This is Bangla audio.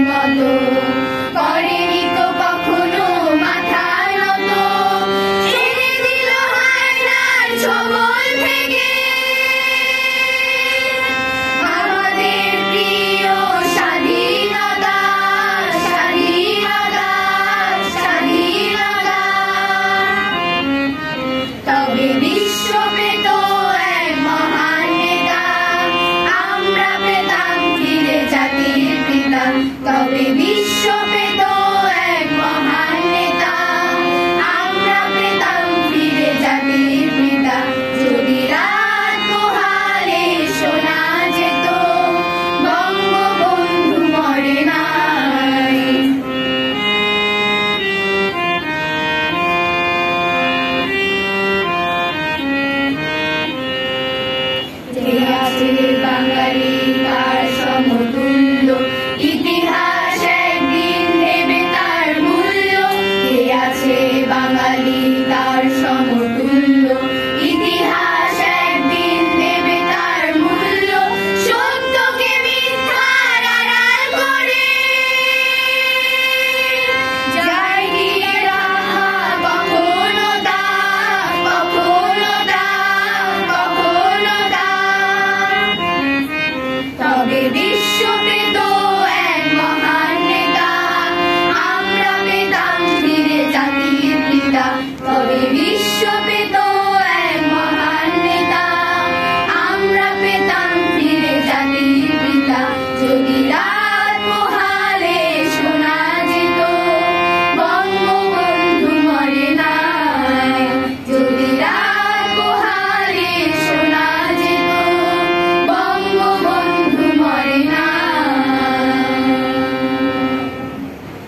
মতো করেনি তো কখনো মাথা নত ছেড়ে দিল হায়নার ছবল।